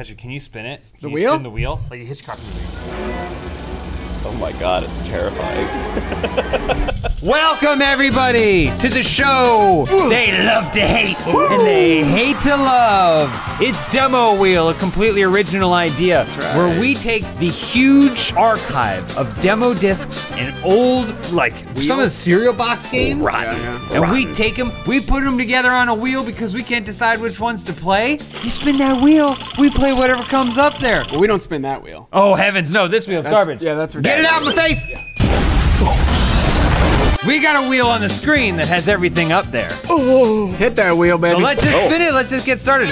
Patrick, can you spin it? Can The you wheel? Spin the wheel, like a Hitchcock movie. Oh my god, it's terrifying. Welcome everybody to the show. They love to hate and they hate to love. It's Demo Wheel, a completely original idea right. where we take the huge archive of demo discs and old like some of the cereal box games. Yeah, yeah. And we take them, we put them together on a wheel because we can't decide which ones to play. You spin that wheel, we play whatever comes up there. Well, we don't spin that wheel. Oh heavens, no, this wheel's That's- garbage. yeah, that's Get it out of my face! We got a wheel on the screen that has everything up there. Oh, hit that wheel, baby. So let's just oh. spin it, let's just get started.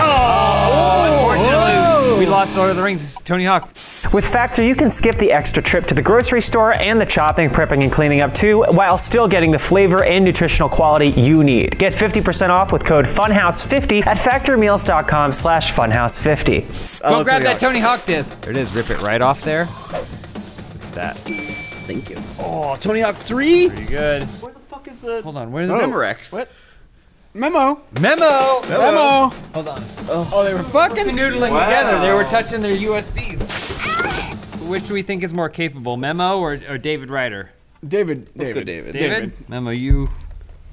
Oh, Unfortunately, we lost Lord of the Rings. Tony Hawk. With Factor, you can skip the extra trip to the grocery store and the chopping, prepping, and cleaning up too, while still getting the flavor and nutritional quality you need. Get 50% off with code FUNHAUS50 at factormeals.com slash FUNHAUS50. Go grab that Tony Hawk disc. There it is, rip it right off there. Look at that. Thank you. Oh, Tony Hawk 3? Pretty good. Where the fuck is the Hold on, where's the Oh. Memorex? What? Memo. Memo? Memo. Hold on. Oh. oh, they were fucking. Noodling together, they were touching their USBs. Which do we think is more capable, Memo or, or David Ryder? David. Let's go David. David. Memo, you.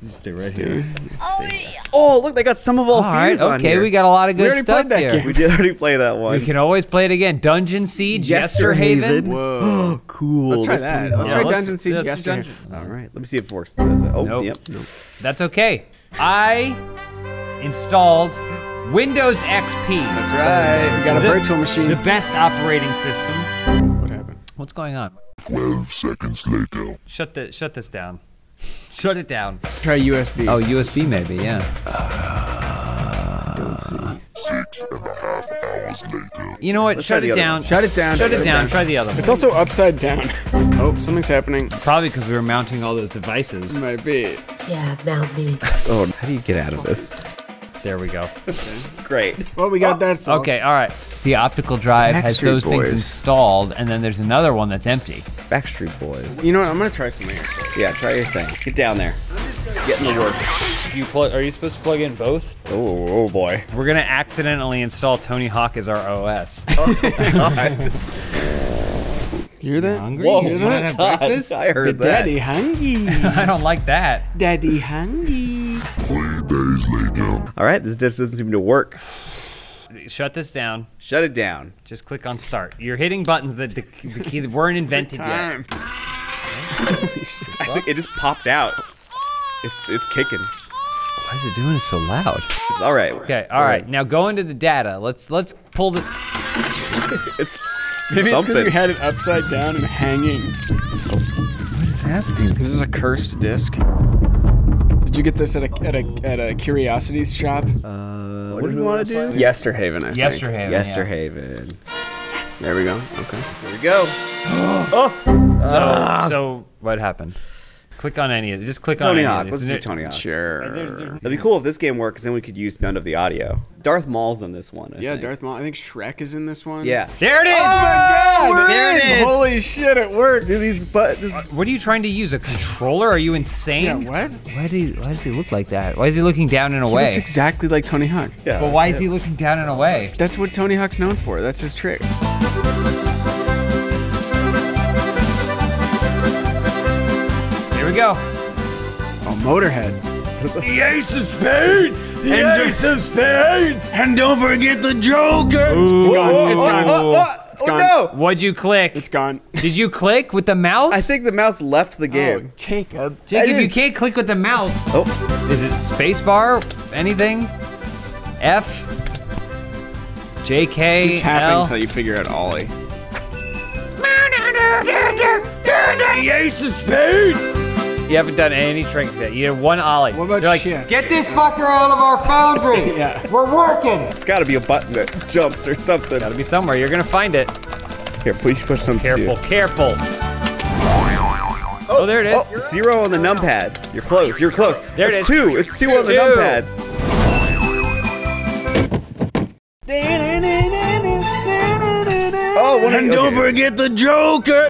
You stay right here. Oh, oh, look, they got some of all, All right, fears on okay, we got a lot of We good already stuff played that here. game. We did already play that one. We can always play it again. Dungeon Siege, Yesterhaven. Yesterhaven. Whoa. cool. Let's try this that. Let's Yeah, try let's- Dungeon Siege let's do All right, let me see if it works. Does it? Oh, Nope. yep. That's okay. I installed Windows XP. That's right. We got a The- virtual machine. The best operating system. what happened? What's going on? 12 seconds later. Shut the shut this down. Shut it down. Try USB. Oh, USB maybe, yeah. don't see. Six and a half hours later. You know what? Let's shut it down. one. Shut it down. Shut it down. Try the other one. It's also upside down. Oh, something's happening. Probably because we were mounting all those devices. Might be. Yeah, mount me. Oh, how do you get out of this? There we go. Great. Well, we got that. solved. Okay, all right. See, optical drive has Backstreet those things installed, and then there's another one that's empty. Backstreet Boys. You know what? I'm gonna try something. here. Yeah, try your thing. Get down there. Get in the work. You plug? Are you supposed to plug in both? Oh, oh boy. We're gonna accidentally install Tony Hawk as our OS. Oh, hear that? Hungry? Whoa, You wanna have God, breakfast? I heard The that. daddy hungry. I don't like that. daddy hungry. Three days later. All right, this disc doesn't seem to work. Shut this down. Shut it down. Just click on start. You're hitting buttons that the, the key weren't invented yet. Time. I it just popped out. It's it's kicking. Why is it doing it so loud? All right. Okay, all right. Now go into the data. Let's let's pull the. It's Maybe it's because something. you had it upside down and hanging. What is happening? This is a cursed disc. Did you get this at a at a at a curiosities shop? Uh, what did we want to do? Yesterhaven, I think. Yesterhaven. yeah. Yesterhaven. There we go. Okay. Here we go. oh. So so what happened? Click on any of it. Just click on Tony any Hawk. of Let's do it- Tony Hawk. Sure. That'd be cool if this game works, then we could use none of the audio. Darth Maul's in this one. I Yeah, think. Darth Maul. I think Shrek is in this one. Yeah. There it is. Oh my God! There it is. Holy shit! It works. Dude, these but this. Uh, what are you trying to use? A controller? Are you insane? Yeah. What? Why do he, Why does he look like that? Why is he looking down and He away? looks exactly like Tony Hawk. Yeah. but why is he looking down and away? That's what Tony Hawk's known for. That's his trick. Go. Oh, Motorhead. The Ace of Spades. The uh, Ace of Spades. And don't forget the Joker. It's gone. Oh, it's gone. Oh, oh, It's oh gone. no! What'd you click? It's gone. Did you click with the mouse? I think the mouse left the Oh, game. Jacob. Jacob, you can't click with the mouse. Oh, Is it spacebar? Anything? F? J K Keep tapping L? until you figure out Ollie. The Ace of Spades. You haven't done any tricks yet. You have one ollie. What about You're like, shift? Get this fucker out of our foundry. Yeah. We're working. it's got to be a button that jumps or something. Gotta be somewhere. You're gonna find it. Here, please push some. Careful, careful. Oh, oh, there it is. Oh, zero on the numpad. You're close. You're close. There it it's. Two. It's two on the Two. numpad. Oh, one And okay. don't forget the Joker.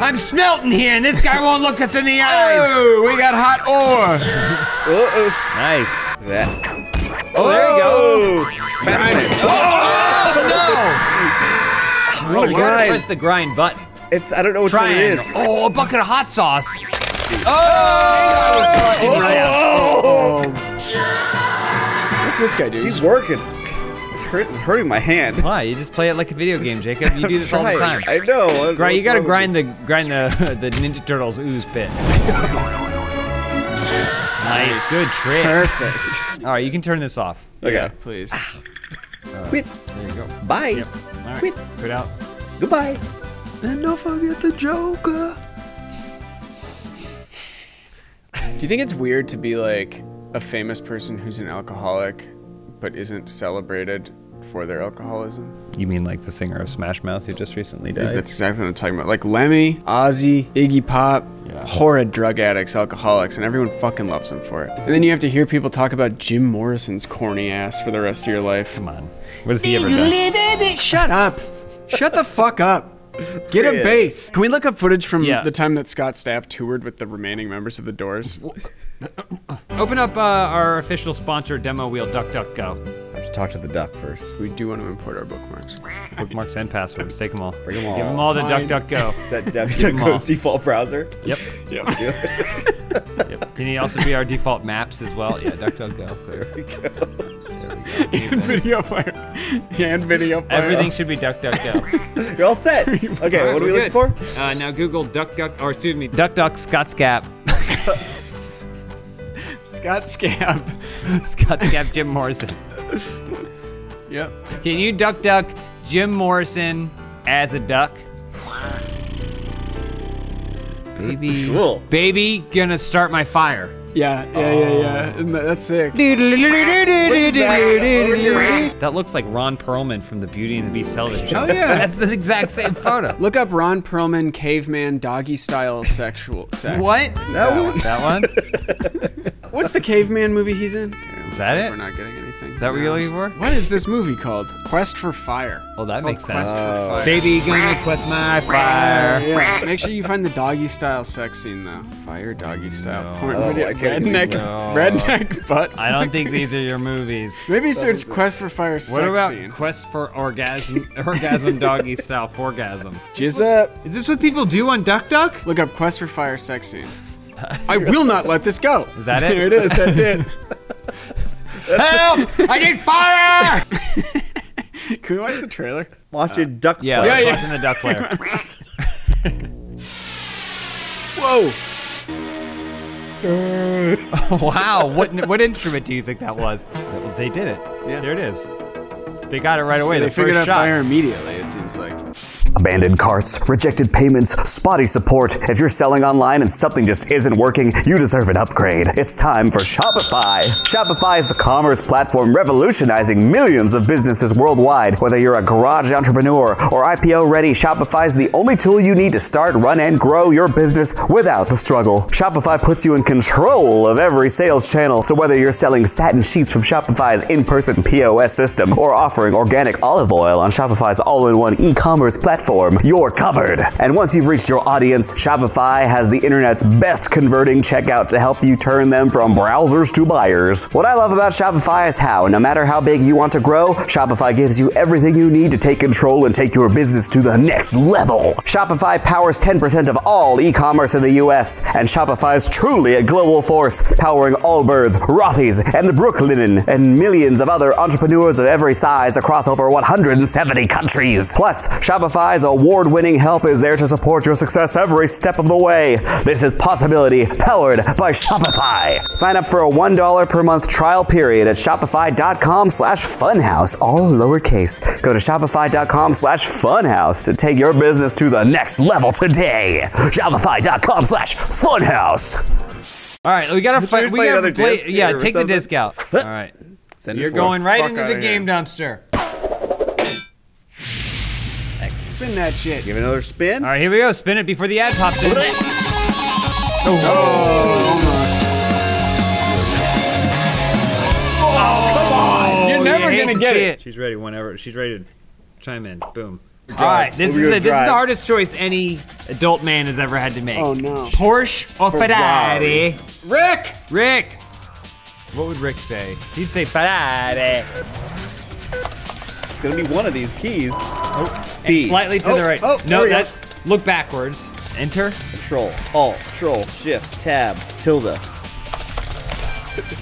I'm smelting here, and this guy won't look us in the oh, eyes. Oh, we got hot ore. Uh-oh. Nice. That. Oh, there you go. Oh. Grind it. Oh, no. Oh, you gotta grind. press the grind button. It's, I don't know which one it Oh, a bucket of hot sauce. Oh. What's this guy do? He's working. It's, hurt, it's hurting my hand. Why? You just play it like a video game, Jacob. You do this all the time. I know. Grind, you gotta grind the grind the the Ninja Turtles ooze pit. nice, good trick. Perfect. All right, you can turn this off. with it? Okay. Please. Ah. Uh, Quit. There you go. Bye. All right, Quit. put out. Goodbye. And don't forget the Joker. Do you think it's weird to be like a famous person who's an alcoholic but isn't celebrated for their alcoholism? You mean like the singer of Smash Mouth who just recently died? That's exactly what I'm talking about. Like Lemmy, Ozzy, Iggy Pop, Yeah. horrid drug addicts, alcoholics, and everyone fucking loves them for it. And then you have to hear people talk about Jim Morrison's corny ass for the rest of your life. Come on. What has he ever done? Shut up. Shut the fuck up. Get a Yeah. bass. Can we look up footage from Yeah. the time that Scott Stapp toured with the remaining members of the Doors? Open up uh, our official sponsor, Demo Wheel DuckDuckGo. I have to talk to the duck first. We do want to import our bookmarks. Bookmarks and passwords. Take them all. Bring 'em all. Give them all to Fine. DuckDuckGo. Is that them all. DuckDuckGo's default browser? Yep. yep. Can you also be our default maps as well? Yeah, DuckDuckGo. There we go. and video player. And video player. Everything should be DuckDuckGo. You're all set. Okay, what are we looking for? Uh, now Google Duck Duck, or excuse me, Duck Duck Scott Scap. Scott Scab. Scott Scap Jim Morrison. Yep. Can you duck duck Jim Morrison as a duck? Baby. Cool. Baby, gonna start my fire. Yeah, yeah, yeah, yeah. Isn't that, that's sick. That looks like Ron Perlman from the Beauty and the Beast television show. Oh, yeah. That's the exact same photo. Look up Ron Perlman caveman doggy style sexual sex. What? No. That one? What's the caveman movie he's in? Is that it? We're not getting anything. Is that what you're looking for? What is this movie called? Quest for Fire. Oh, that It's makes sense. Quest for oh. Fire. Baby, gonna quest my fire. Yeah. Make sure you find the doggy style sex scene though. Fire doggy style. Porn Oh, video. I redneck, No. redneck butt. I don't think these are your movies. Maybe search Quest for Fire sex What about scene. Quest for Orgasm, Orgasm Doggy Style Forgasm? Jizz up. Is this what people do on Duck Duck? Look up Quest for Fire sex scene. I will not let this go. Is that it? There it is. That's it. Help! I need fire! Can we watch the trailer? Watching uh, duck Yeah, play. let's watching the duck player. Whoa. wow, what what instrument do you think that was? They did it. Yeah. There it is. They got it right away. They the figured first out shot. fire immediately. It seems like. Abandoned carts, rejected payments, spotty support. If you're selling online and something just isn't working, you deserve an upgrade. It's time for Shopify. Shopify is the commerce platform revolutionizing millions of businesses worldwide. Whether you're a garage entrepreneur or IPO ready, Shopify is the only tool you need to start, run, and grow your business without the struggle. Shopify puts you in control of every sales channel. So whether you're selling satin sheets from Shopify's in-person POS system or offering organic olive oil on Shopify's all-in-one e-commerce platform, you're covered. And once you've reached your audience, Shopify has the internet's best converting checkout to help you turn them from browsers to buyers. What I love about Shopify is how, no matter how big you want to grow, Shopify gives you everything you need to take control and take your business to the next level. Shopify powers 10% of all e-commerce in the US, and Shopify is truly a global force, powering Allbirds, Rothy's, and Brooklinen, and millions of other entrepreneurs of every size across over 170 countries. Plus, Shopify's award-winning help is there to support your success every step of the way. This is Possibility, powered by Shopify. Sign up for a $1 per month trial period at shopify.com slash funhaus, all lowercase. Go to shopify.com slash funhaus to take your business to the next level today. Shopify.com slash funhaus. All right, we gotta fight. we We gotta play. Yeah, here or take the disc out. All right, Send you're going right into the game dumpster. Spin that shit. Give it another spin. All right, here we go. Spin it before the ad pops in. Oh. oh, almost. Oh, come on! You're Oh, never you gonna to get see it. She's ready whenever. She's ready to chime in. Boom. All right, this We're is gonna. This is the hardest choice any adult man has ever had to make. Oh, no. Porsche or Ferrari? Ferrari. Rick. Rick. What would Rick say? He'd say Ferrari. It's gonna be one of these keys. Oh. And B. slightly to Oh, the right. oh, no, we go. that's look backwards. Enter. Control, Alt, Control, Shift, Tab, Tilde.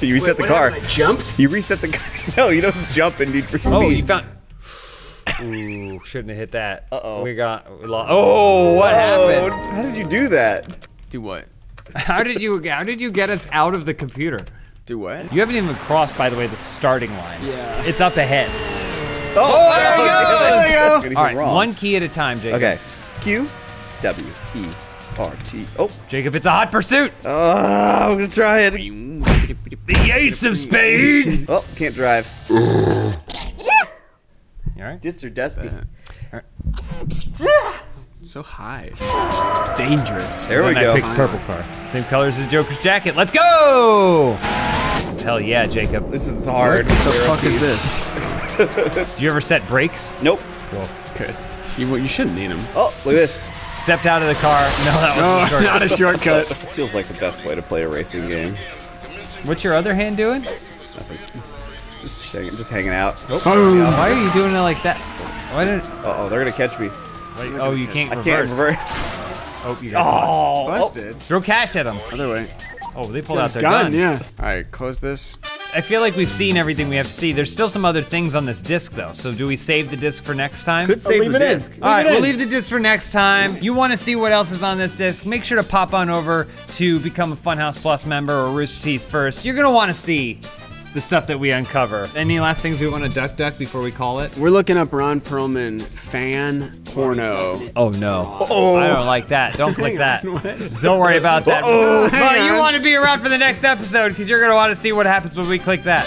you reset the car. I jumped? You reset the car. No, you don't jump in Need for Speed. Oh, you found. Ooh, shouldn't have hit that. Uh-oh. We got. We lost. Oh, what Oh, happened? How did you do that? Do what? How did you? How did you get us out of the computer? Do what? You haven't even crossed, by the way, the starting line. Yeah. It's up ahead. Oh, there he damn it. goes. Anything All right, wrong. one key at a time, Jacob. Okay. Q, W, E, R, T. Oh, Jacob, it's a hot pursuit. uh, I'm gonna try it. The ace of spades. Oh, can't drive. You all right? Dis or dusty. So high. Dangerous. There we Then I go. picked purple car. Same colors as the Joker's jacket. Let's go! Hell yeah, Jacob. This is hard. What the fuck is this? Did you ever set brakes? Nope. Cool. Good. You, well, you shouldn't need them. Oh, look at this. Stepped out of the car. No, that was oh, No, not a shortcut. This feels like the best way to play a racing game. What's your other hand doing? Nothing. Just hanging, just hanging out. Oh, Why are you doing it like that? Why did? oh, they're gonna catch me. Wait, oh, you can't reverse. I can't reverse. Oh, you got caught. Oh. oh, Busted. Throw cash at them. Other way. Oh, they pulled It's out their gun, gun. yeah. All right, close this. I feel like we've seen everything we have to see. There's still some other things on this disc, though. So do we save the disc for next time? Could save the disc. All right, it we'll leave the disc for next time. You want to see what else is on this disc? Make sure to pop on over to become a Funhaus Plus member or Rooster Teeth first. You're gonna want to see the stuff that we uncover. Any last things we want to duck duck before we call it? We're looking up Ron Perlman fan porno. Oh no! Oh. I don't like that. Don't click that. Don't worry about that. But you want to be around for the next episode because you're gonna want to see what happens when we click that.